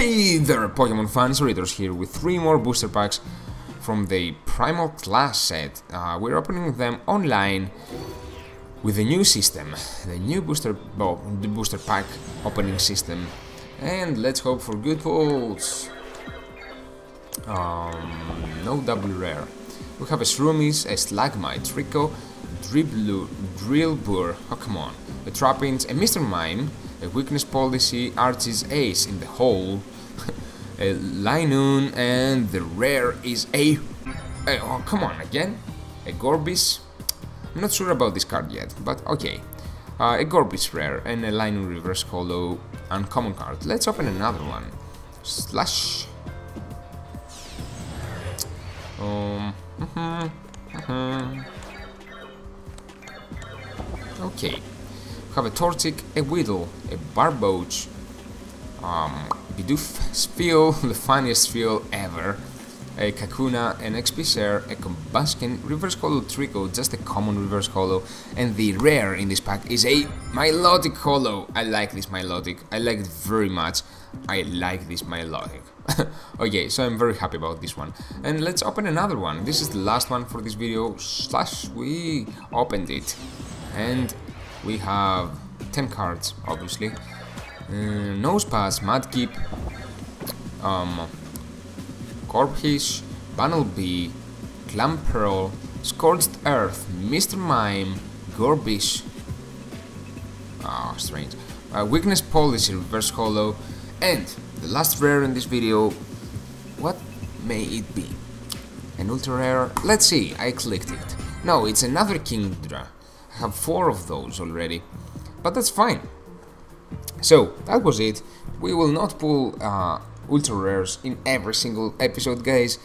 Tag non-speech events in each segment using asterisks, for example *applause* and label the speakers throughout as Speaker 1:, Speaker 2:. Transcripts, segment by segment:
Speaker 1: Hey there, Pokemon fans, Ritoras here with three more booster packs from the Primal Clash set. Uh, we're opening them online with the new system, the new booster the booster pack opening system, and let's hope for good pulls. Um, no double rare. We have a Shroomish, a Slagmite, Rico, Driblu, Drillbur, oh come on, a Trapinch, a Mr. Mime, a weakness policy, Archie's ace in the hole, *laughs* a Linoone, and the rare is a, oh come on again, a Gorebyss. I'm not sure about this card yet, but okay. Uh, a Gorebyss rare and a Linoone reverse holo uncommon card. Let's open another one. Slash. Um. Mm -hmm, mm -hmm. Okay have a Torchic, a Weedle, a Barboach, um, Bidoof Spheal, *laughs* the funniest Spheal ever, a Kakuna, an XP Share, a Combusken, Reverse Holo Treecko, just a common Reverse Holo, and the rare in this pack is a Milotic Holo. I like this Milotic, I like it very much. I like this Milotic. *laughs* okay, so I'm very happy about this one. And let's open another one. This is the last one for this video, slash we opened it. And we have 10 cards, obviously. Uh, Nosepass, Mudkip, um, Corphish, Bunnelby, Clamperl, Scorched Earth, Mr. Mime, Gorebyss, ah, oh, strange, uh, Weakness Policy, Reverse Holo, and the last rare in this video, what may it be? An ultra rare? Let's see, I clicked it. No, it's another Kingdra have four of those already, but that's fine. So, that was it. We will not pull uh, ultra rares in every single episode, guys.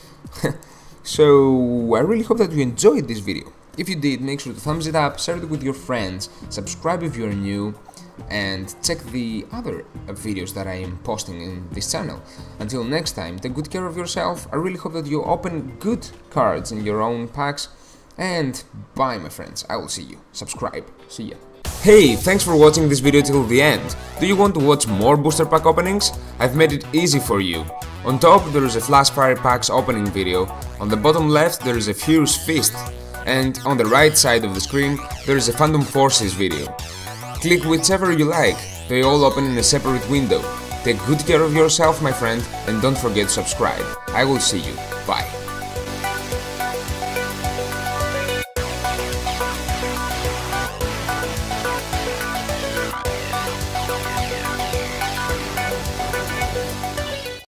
Speaker 1: *laughs* so, I really hope that you enjoyed this video. If you did, make sure to thumbs it up, share it with your friends, subscribe if you're new, and check the other videos that I am posting in this channel. Until next time, take good care of yourself. I really hope that you open good cards in your own packs and bye my friends, I will see you. Subscribe. See ya. Hey, thanks for watching this video till the end. Do you want to watch more booster pack openings? I've made it easy for you. On top there is a Flash Fire Packs opening video, on the bottom left there is a Furious Fist, and on the right side of the screen there is a Phantom Forces video. Click whichever you like, they all open in a separate window. Take good care of yourself my friend and don't forget to subscribe. I will see you. Bye.